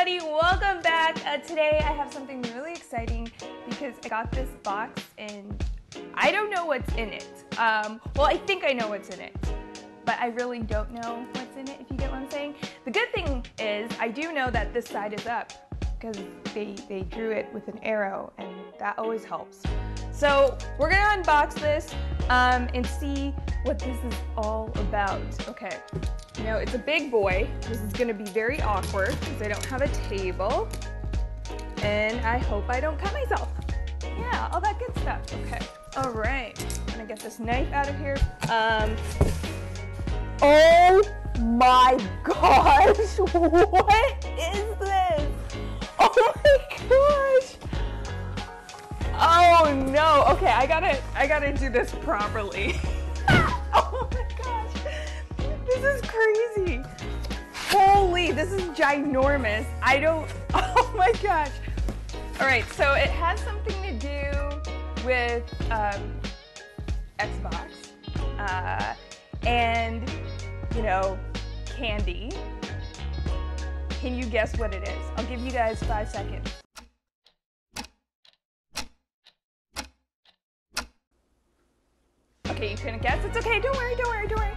everybody, welcome back. Uh, today I have something really exciting because I got this box and I don't know what's in it. Um, well, I think I know what's in it, but I really don't know what's in it, if you get what I'm saying. The good thing is I do know that this side is up because they, they drew it with an arrow and that always helps. So we're gonna unbox this um, and see what this is all about. Okay, you know, it's a big boy. This is gonna be very awkward because I don't have a table. And I hope I don't cut myself. Yeah, all that good stuff. Okay, all right. I'm gonna get this knife out of here. Um, oh my gosh, what is this? No. Okay, I gotta I gotta do this properly. oh my gosh. This is crazy. Holy, this is ginormous. I don't oh my gosh. Alright, so it has something to do with um, Xbox. Uh, and you know, candy. Can you guess what it is? I'll give you guys five seconds. Okay, you couldn't guess. It's okay. Don't worry. Don't worry. Don't worry.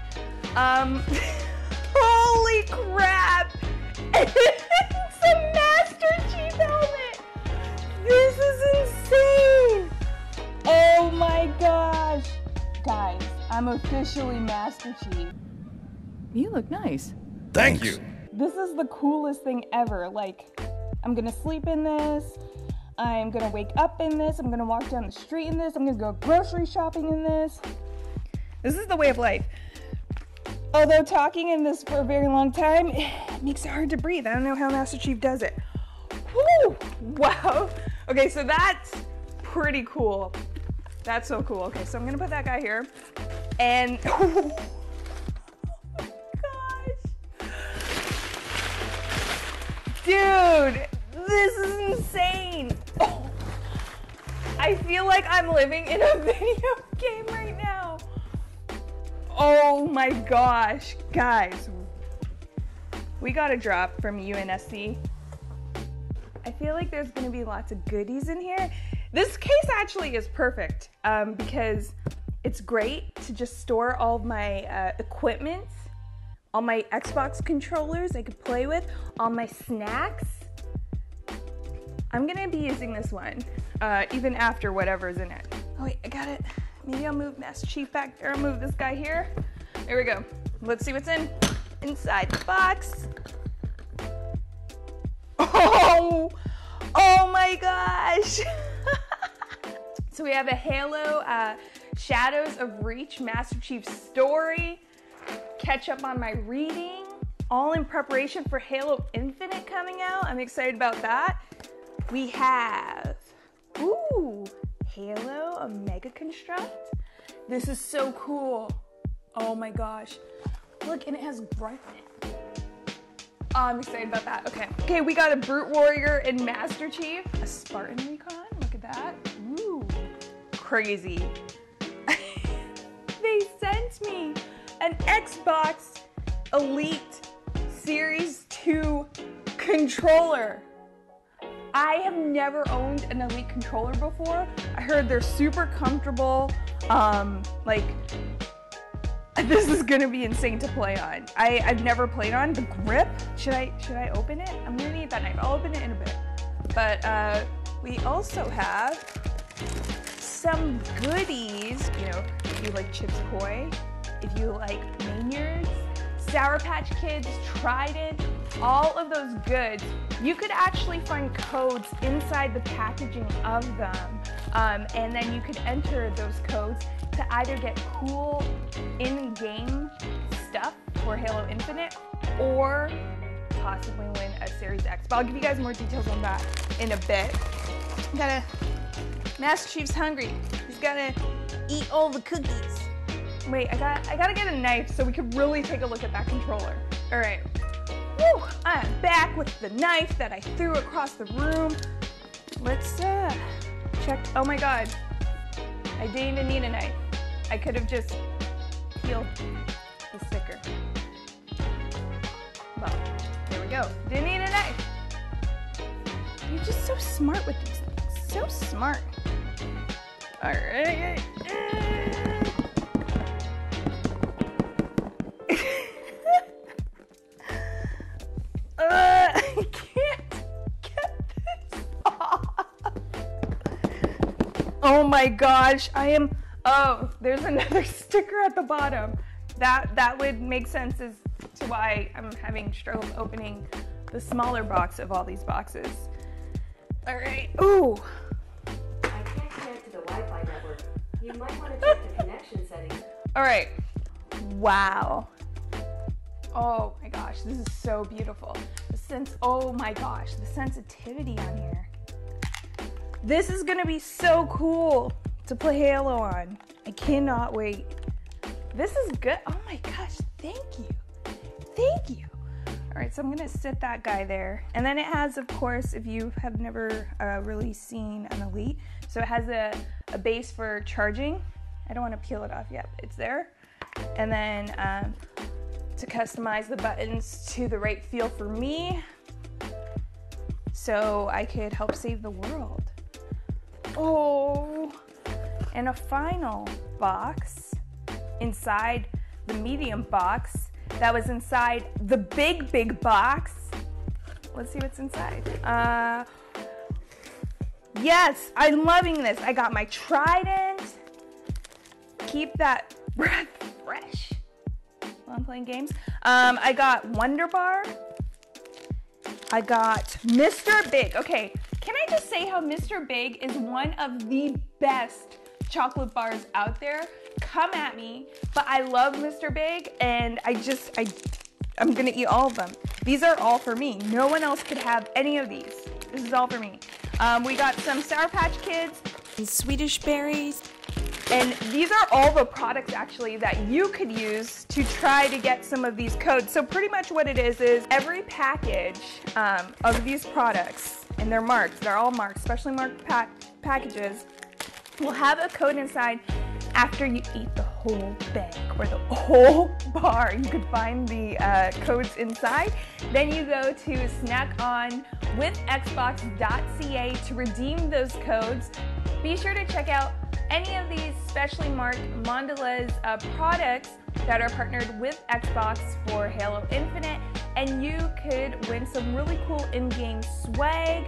Um, holy crap! it's a Master Chief helmet. This is insane. Oh my gosh, guys! I'm officially Master Chief. You look nice. Thank you. This is the coolest thing ever. Like, I'm gonna sleep in this. I'm gonna wake up in this. I'm gonna walk down the street in this. I'm gonna go grocery shopping in this. This is the way of life. Although talking in this for a very long time it makes it hard to breathe. I don't know how Master Chief does it. Woo! Wow. Okay, so that's pretty cool. That's so cool. Okay, so I'm gonna put that guy here. And oh gosh. Dude, this is insane. Oh, I feel like I'm living in a video game. Oh my gosh, guys. We got a drop from UNSC. I feel like there's gonna be lots of goodies in here. This case actually is perfect um, because it's great to just store all my uh, equipment, all my Xbox controllers I could play with, all my snacks. I'm gonna be using this one, uh, even after whatever's in it. Oh wait, I got it. Maybe I'll move Master Chief back there. I'll move this guy here. There we go. Let's see what's in inside the box. Oh, oh my gosh. so we have a Halo uh, Shadows of Reach Master Chief story. Catch up on my reading. All in preparation for Halo Infinite coming out. I'm excited about that. We have, ooh, Halo Mega Construx. This is so cool. Oh my gosh. Look, and it has brightness. Oh, I'm excited about that. Okay. Okay, we got a Brute Warrior and Master Chief. A Spartan Recon. Look at that. Ooh. Crazy. they sent me an Xbox Elite Series 2 controller. I have never owned an Elite controller before. I heard they're super comfortable. Um, like, this is gonna be insane to play on. I, I've never played on the grip. Should I should I open it? I'm gonna need that knife. I'll open it in a bit. But uh, we also have some goodies. You know, if you like Chips Ahoy, if you like Maynards, Sour Patch Kids, Trident, all of those goods, you could actually find codes inside the packaging of them. Um, and then you could enter those codes to either get cool in-game stuff for Halo Infinite or possibly win a Series X. But I'll give you guys more details on that in a bit. Gotta, Master Chief's hungry. He's gotta eat all the cookies. Wait, I got I gotta get a knife so we could really take a look at that controller. All right. Woo, I'm back with the knife that I threw across the room. Let's uh, check. Oh my God, I didn't even need a knife. I could have just peeled the sticker. Well, there we go. Didn't need a knife. You're just so smart with these things. So smart. All right. Oh my gosh, I am. Oh, there's another sticker at the bottom. That that would make sense as to why I'm having struggles opening the smaller box of all these boxes. All right. Ooh. I can't connect to the Wi-Fi network. You might want to check the connection settings. All right. Wow. Oh my gosh, this is so beautiful. The sense. Oh my gosh, the sensitivity on here. This is gonna be so cool to play Halo on. I cannot wait. This is good. Oh my gosh, thank you. Thank you. All right, so I'm gonna sit that guy there. And then it has, of course, if you have never uh, really seen an Elite, so it has a, a base for charging. I don't wanna peel it off yet, it's there. And then um, to customize the buttons to the right feel for me so I could help save the world. Oh, and a final box inside the medium box that was inside the big, big box. Let's see what's inside. Uh, yes, I'm loving this. I got my Trident. Keep that breath fresh while I'm playing games. Um, I got Wunderbar. I got Mr. Big. Okay, can I just say how Mr. Big is one of the best chocolate bars out there? Come at me, but I love Mr. Big and I just, I, I'm gonna eat all of them. These are all for me. No one else could have any of these. This is all for me. Um, we got some Sour Patch Kids and Swedish berries. And these are all the products actually that you could use to try to get some of these codes. So pretty much what it is is every package um, of these products, and they're marked, they're all marked, specially marked pack packages, will have a code inside after you eat the whole bag or the whole bar. You could find the uh, codes inside. Then you go to snackonwithxbox.ca to redeem those codes. Be sure to check out any of these specially marked Mondelez uh, products that are partnered with Xbox for Halo Infinite, and you could win some really cool in-game swag.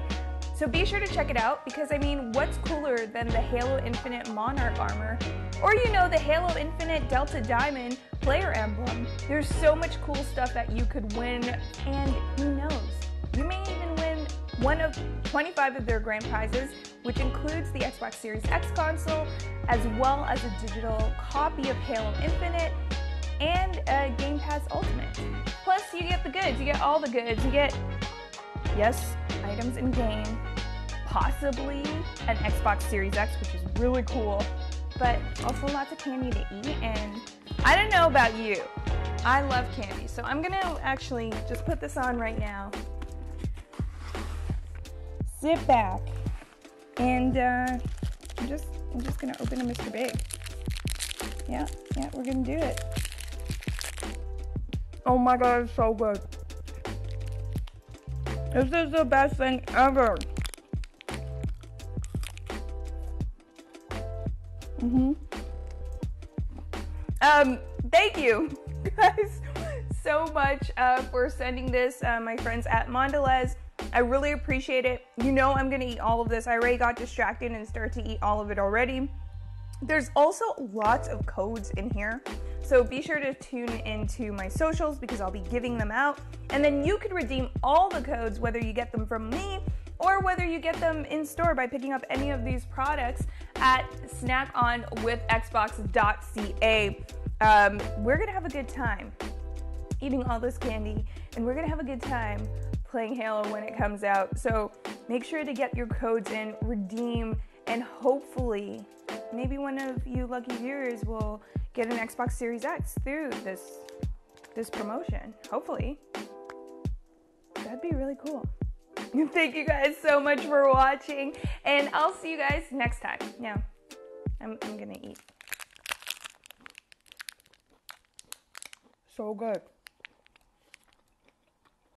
So be sure to check it out because I mean, what's cooler than the Halo Infinite Monarch armor? Or you know, the Halo Infinite Delta Diamond player emblem. There's so much cool stuff that you could win, and who knows? One of 25 of their grand prizes, which includes the Xbox Series X console, as well as a digital copy of Halo Infinite and a Game Pass Ultimate. Plus, you get the goods, you get all the goods, you get, yes, items in game, possibly an Xbox Series X, which is really cool, but also lots of candy to eat. And I don't know about you, I love candy, so I'm gonna actually just put this on right now sit back and uh, I'm just I'm just gonna open a Mr. Big. Yeah, yeah, we're gonna do it. Oh my god, it's so good. This is the best thing ever. Mm-hmm. Um, thank you guys so much uh, for sending this, uh, my friends at Mondelez. I really appreciate it. You know I'm gonna eat all of this. I already got distracted and started to eat all of it already. There's also lots of codes in here. So be sure to tune into my socials because I'll be giving them out. And then you can redeem all the codes, whether you get them from me or whether you get them in store by picking up any of these products at snackonwithxbox.ca. Um, we're gonna have a good time eating all this candy, and we're gonna have a good time playing Halo when it comes out. So make sure to get your codes in, redeem, and hopefully, maybe one of you lucky viewers will get an Xbox Series X through this this promotion. Hopefully. That'd be really cool. Thank you guys so much for watching, and I'll see you guys next time. Now, I'm, I'm gonna eat. So good.